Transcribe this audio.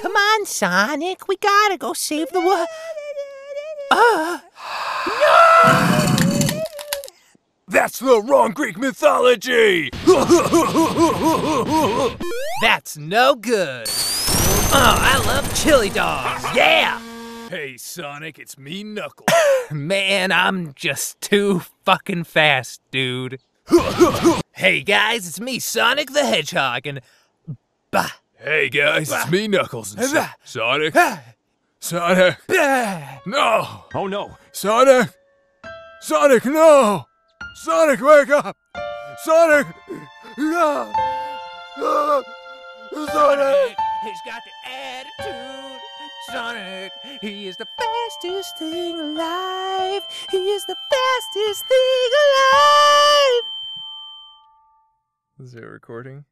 Come on, Sonic. We gotta go save the world. Uh, That's the wrong Greek mythology! that's no good. Oh, I love chili dogs. Yeah! hey, Sonic, it's me, Knuckles. Man, I'm just too fucking fast, dude. hey guys, it's me, Sonic the Hedgehog, and bah, hey, guys, it's me, Knuckles. And so- Sonic? Sonic? No! Oh no! Sonic! Sonic, no! Sonic, wake up! Sonic! No! Sonic! Sonic, he's got the attitude. Sonic, he is the fastest thing alive. He is the fastest thing alive. Is it recording?